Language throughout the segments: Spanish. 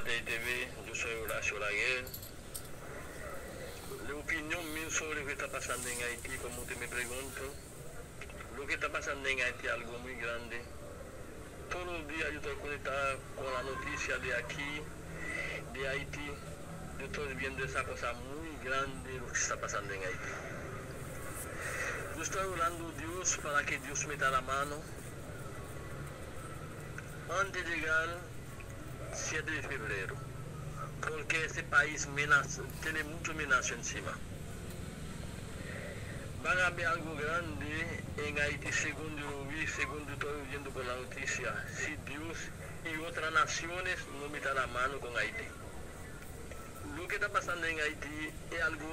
Bataille TV, yo soy Horacio Laguer. La opinión mía sobre lo que está pasando en Haití, como te me pregunto, lo que está pasando en Haití es algo muy grande. Todos los días yo estoy conectado con la noticia de aquí, de Haití. Yo estoy viendo esa cosa muy grande, lo que está pasando en Haití. Yo estoy orando a Dios para que Dios meta la mano antes de llegar 7 de febrero, porque este país menaza, tiene mucho amenaza encima. Van a haber algo grande en Haití, según yo vi, según estoy oyendo por la noticia, si Dios y otras naciones no metan la mano con Haití. Lo que está pasando en Haití es algo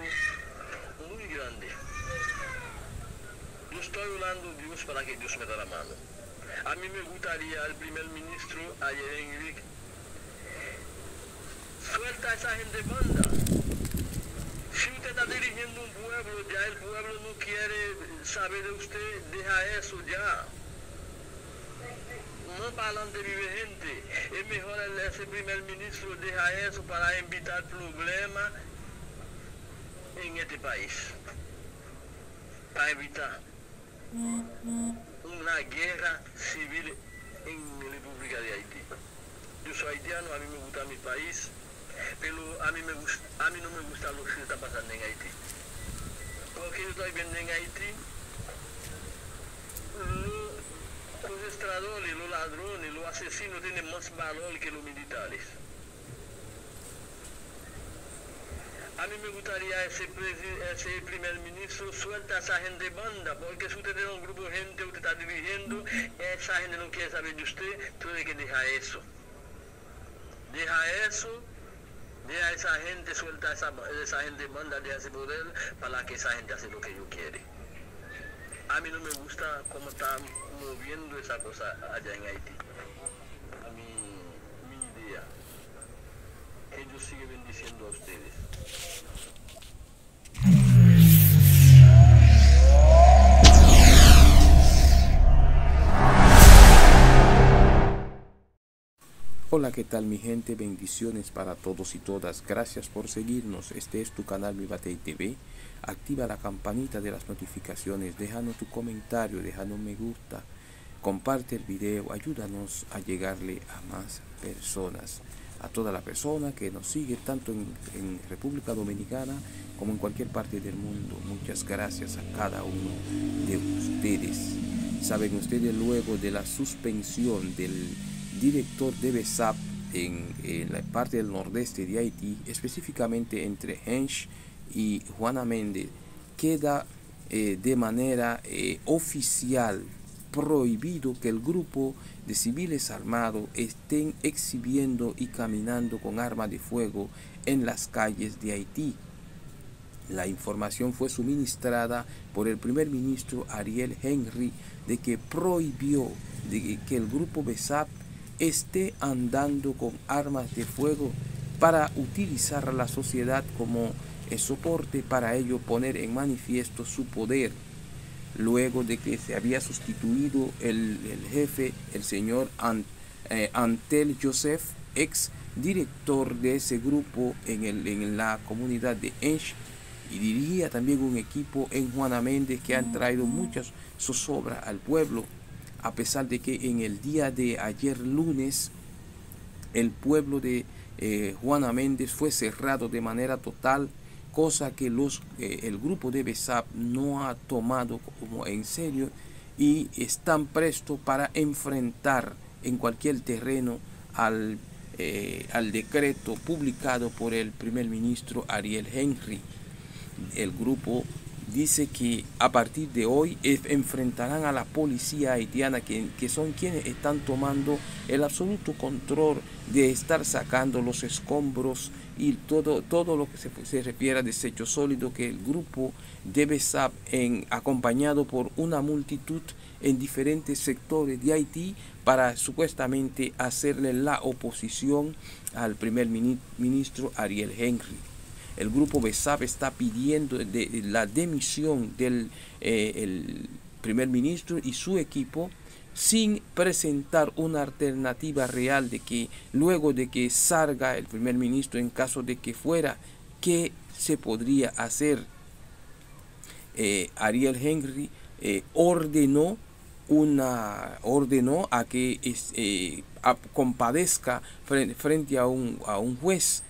muy grande. Yo estoy orando a Dios para que Dios meta la mano. A mí me gustaría el primer ministro, ayer Enrique, suelta a esa gente banda. Si usted está dirigiendo un pueblo, ya el pueblo no quiere saber de usted, deja eso ya. No para adelante vive gente. Es mejor ese primer ministro deja eso para evitar problemas en este país. Para evitar una guerra civil en la República de Haití. Yo soy haitiano, a mí me gusta mi país, pero a mí, no me gusta lo que está pasando en Haití. Porque yo estoy viendo en Haití los, estradores, los ladrones, los asesinos tienen más valor que los militares. A mí me gustaría ese, ese primer ministro suelta a esa gente banda, porque si usted tiene un grupo de gente, usted está dirigiendo, esa gente no quiere saber de usted, tiene que dejar eso. Deja eso, deja a esa gente, suelta a esa, esa gente banda, deja ese poder para que esa gente hace lo que yo quiere. A mí no me gusta cómo está moviendo esa cosa allá en Haití. A mí, mi idea, que Dios sigue bendiciendo a ustedes. Hola, ¿qué tal mi gente? Bendiciones para todos y todas. Gracias por seguirnos. Este es tu canal Mi Batey TV. Activa la campanita de las notificaciones. Déjanos tu comentario, déjanos me gusta. Comparte el video. Ayúdanos a llegarle a más personas. A toda la persona que nos sigue tanto en, en República Dominicana como en cualquier parte del mundo. Muchas gracias a cada uno de ustedes. Saben ustedes luego de la suspensión del director de BESAP en, la parte del nordeste de Haití, específicamente entre Hench y Juana Méndez, queda eh, de manera eh, oficial prohibido que el grupo de civiles armados estén exhibiendo y caminando con armas de fuego en las calles de Haití. La información fue suministrada por el primer ministro Ariel Henry de que prohibió que el grupo BESAP esté andando con armas de fuego para utilizar a la sociedad como soporte para ello poner en manifiesto su poder. Luego de que se había sustituido el, el jefe, el señor Ant, eh, Antel Joseph, ex director de ese grupo en, el, en la comunidad de Ench, y dirigía también un equipo en Juana Méndez que han traído muchas zozobras al pueblo a pesar de que en el día de ayer lunes el pueblo de eh, Juana Méndez fue cerrado de manera total, cosa que los, eh, el grupo de BESAP no ha tomado como en serio y están prestos para enfrentar en cualquier terreno al, eh, al decreto publicado por el primer ministro Ariel Henry. El grupo dice que a partir de hoy enfrentarán a la policía haitiana, que, que, son quienes están tomando el absoluto control de estar sacando los escombros y todo, todo lo que se, se refiere a desecho sólido que el grupo debe SAP, en, acompañado por una multitud en diferentes sectores de Haití para supuestamente hacerle la oposición al primer ministro Ariel Henry el grupo BESAP está pidiendo la demisión del eh, primer ministro y su equipo sin presentar una alternativa real de que luego de que salga el primer ministro en caso de que fuera, ¿qué se podría hacer? Eh, Ariel Henry eh, ordenó una ordenó a que compadezca frente, a, un, a, un, juez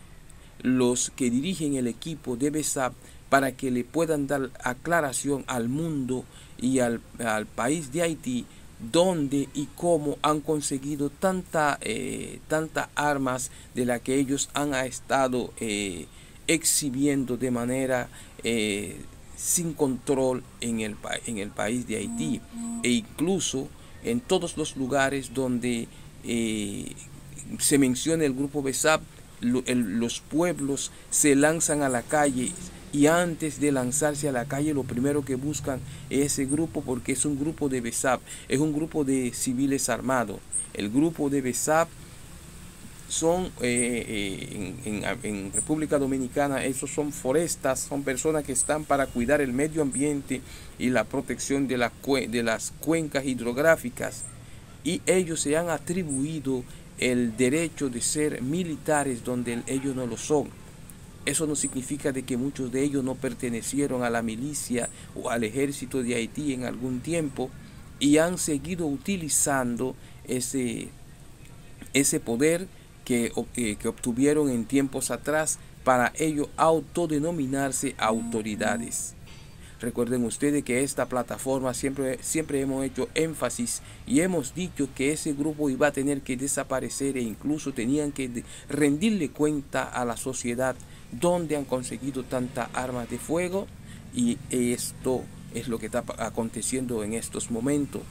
los que dirigen el equipo de BESAP para que le puedan dar aclaración al mundo y al, al país de Haití dónde y cómo han conseguido tanta, eh, tantas armas de las que ellos han estado eh, exhibiendo de manera eh, sin control en el, en el país de Haití. E incluso en todos los lugares donde se menciona el grupo BESAP, los pueblos se lanzan a la calle y antes de lanzarse a la calle lo primero que buscan es ese grupo porque es un grupo de BESAP, es un grupo de civiles armados. El grupo de BESAP son eh, eh, en, República Dominicana, esos son forestas, son personas que están para cuidar el medio ambiente y la protección de, la, de las cuencas hidrográficas y ellos se han atribuido el derecho de ser militares donde ellos no lo son. Eso no significa de que muchos de ellos no pertenecieron a la milicia o al ejército de Haití en algún tiempo y han seguido utilizando ese, ese poder que, eh, que obtuvieron en tiempos atrás para ellos autodenominarse autoridades. Recuerden ustedes que esta plataforma siempre, siempre hemos hecho énfasis y hemos dicho que ese grupo iba a tener que desaparecer e incluso tenían que rendirle cuenta a la sociedad dónde han conseguido tantas armas de fuego y esto es lo que está aconteciendo en estos momentos.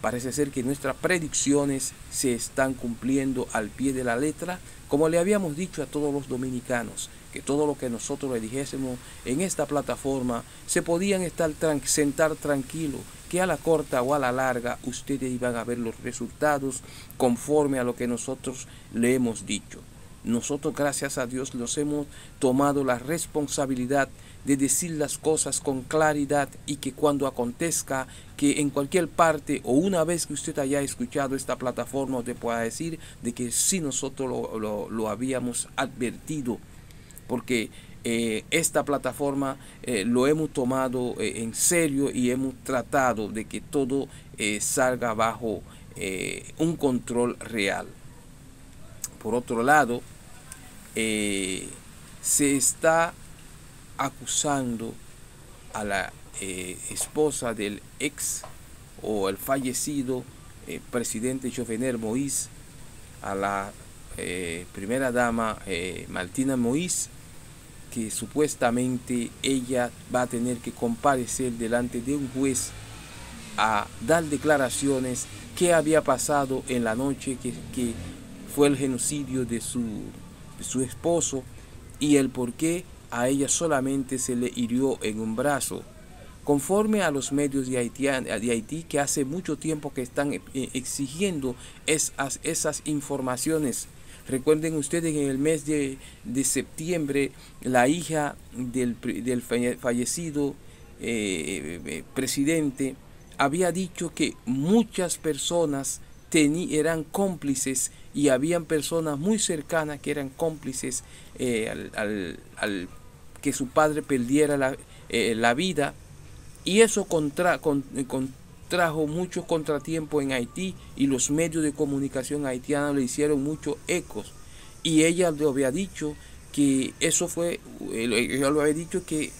Parece ser que nuestras predicciones se están cumpliendo al pie de la letra, como le habíamos dicho a todos los dominicanos, que todo lo que nosotros le dijésemos en esta plataforma se podían estar sentar tranquilos, que a la corta o a la larga ustedes iban a ver los resultados conforme a lo que nosotros le hemos dicho. Nosotros, gracias a Dios, nos hemos tomado la responsabilidad de decir las cosas con claridad y que cuando acontezca, que en cualquier parte o una vez que usted haya escuchado esta plataforma, te pueda decir de que sí nosotros lo, habíamos advertido, porque eh, esta plataforma eh, lo hemos tomado eh, en serio y hemos tratado de que todo salga bajo un control real. Por otro lado, se está acusando a la eh, esposa del ex o el fallecido eh, presidente Jovenel Moïse, a la primera dama Martina Moïse, que supuestamente ella va a tener que comparecer delante de un juez a dar declaraciones qué había pasado en la noche que, que fue el genocidio de su de su esposo y el por qué a ella solamente se le hirió en un brazo. Conforme a los medios de Haití, de Haití que hace mucho tiempo que están eh, exigiendo esas, esas informaciones. Recuerden ustedes que en el mes de, septiembre la hija del, del fallecido eh, eh, presidente había dicho que muchas personas eran cómplices y habían personas muy cercanas que eran cómplices eh, al, que su padre perdiera la, eh, vida y eso contra, contrajo muchos contratiempos en Haití y los medios de comunicación haitianos le hicieron muchos ecos y ella le había dicho que eso fue, ella lo había dicho que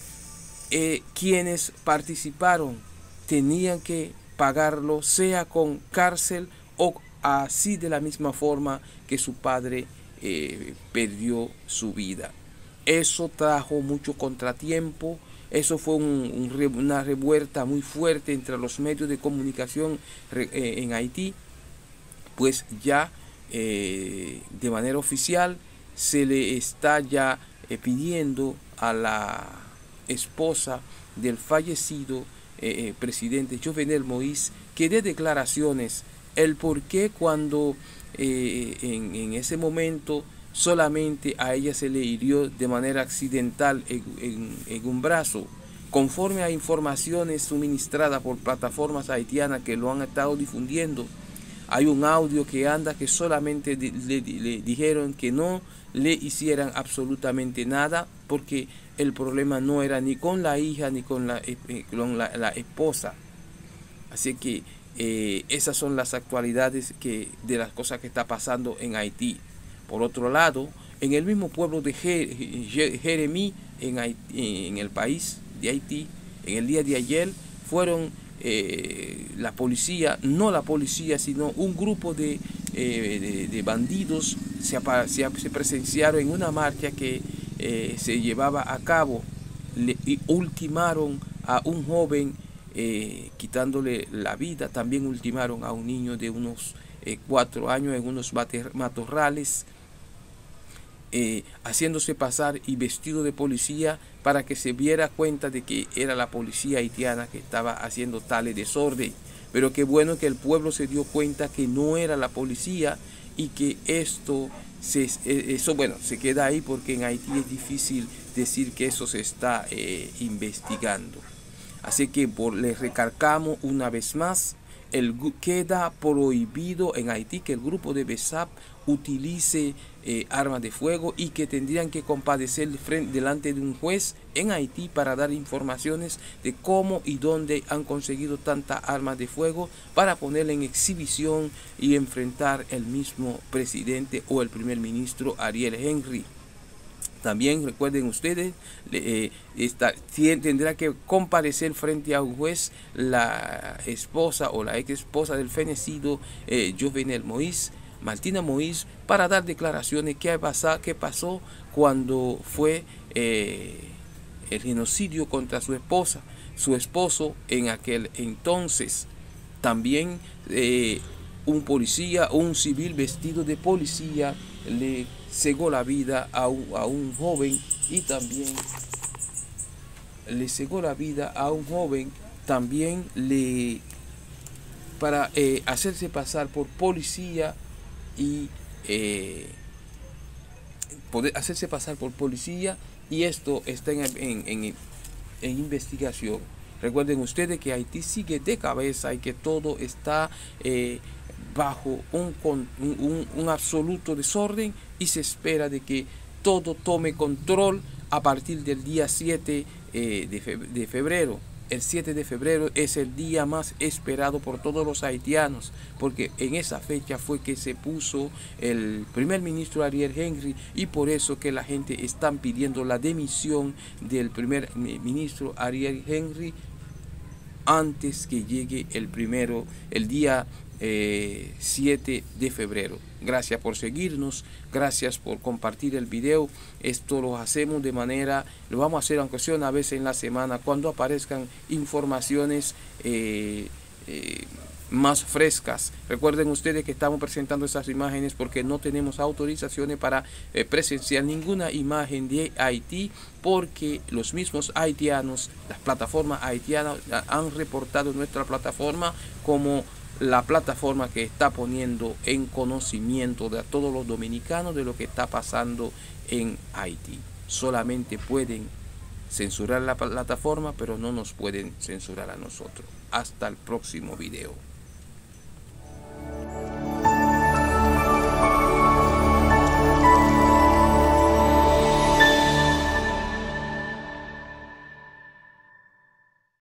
eh, quienes participaron tenían que pagarlo sea con cárcel o así de la misma forma que su padre eh, perdió su vida. Eso trajo mucho contratiempo, eso fue una revuelta muy fuerte entre los medios de comunicación eh, en Haití, pues ya eh, de manera oficial se le está ya pidiendo a la esposa del fallecido presidente Jovenel Moïse que dé declaraciones. El por qué cuando eh, en, ese momento solamente a ella se le hirió de manera accidental en, un brazo, conforme a informaciones suministradas por plataformas haitianas que lo han estado difundiendo, Hay un audio que anda que solamente le, dijeron que no le hicieran absolutamente nada porque el problema no era ni con la hija ni con la, eh, eh, esposa. Así que eh, esas son las actualidades que, de las cosas que está pasando en Haití. Por otro lado, en el mismo pueblo de Jeremí, en, el país de Haití, en el día de ayer, fueron eh, la policía, no la policía, sino un grupo de, eh, bandidos se, se, presenciaron en una marcha que eh, se llevaba a cabo. Y ultimaron a un joven quitándole la vida, también ultimaron a un niño de unos cuatro años en unos matorrales eh, haciéndose pasar y vestido de policía para que se viera cuenta de que era la policía haitiana que estaba haciendo tal desorden. Pero qué bueno que el pueblo se dio cuenta que no era la policía y que esto se, eh, eso bueno se queda ahí porque en Haití es difícil decir que eso se está eh, investigando. Así que por, les recargamos una vez más el, queda prohibido en Haití que el grupo de BESAP utilice eh, armas de fuego y que tendrían que compadecer delante de un juez en Haití para dar informaciones de cómo y dónde han conseguido tantas armas de fuego para ponerla en exhibición y enfrentar el mismo presidente o el primer ministro Ariel Henry. También recuerden ustedes, eh, tendrá que comparecer frente a un juez la esposa o la ex esposa del fenecido eh, Jovenel Moïse, Martina Moïse, para dar declaraciones pasó, qué pasó cuando fue eh, el genocidio contra su esposa, su esposo en aquel entonces. También eh, un policía, un civil vestido de policía le cegó la vida a un, joven y también le cegó la vida a un joven, también le para eh, hacerse pasar por policía y eh, poder hacerse pasar por policía y esto está en, investigación. Recuerden ustedes que Haití sigue de cabeza y que todo está eh, bajo un, un, absoluto desorden y se espera de que todo tome control a partir del día 7 eh, de febrero. El 7 de febrero es el día más esperado por todos los haitianos, porque en esa fecha fue que se puso el primer ministro Ariel Henry y por eso que la gente está pidiendo la demisión del primer ministro Ariel Henry antes que llegue el primero, el día 7 eh, de febrero. Gracias por seguirnos, gracias por compartir el video. Esto lo hacemos de manera, lo vamos a hacer aunque sea una vez en la semana, cuando aparezcan informaciones eh, eh, más frescas. Recuerden ustedes que estamos presentando esas imágenes porque no tenemos autorizaciones para presenciar ninguna imagen de Haití porque los mismos haitianos, las plataformas haitianas han reportado nuestra plataforma como la plataforma que está poniendo en conocimiento de todos los dominicanos de lo que está pasando en Haití. Solamente pueden censurar la plataforma, pero no nos pueden censurar a nosotros. Hasta el próximo video.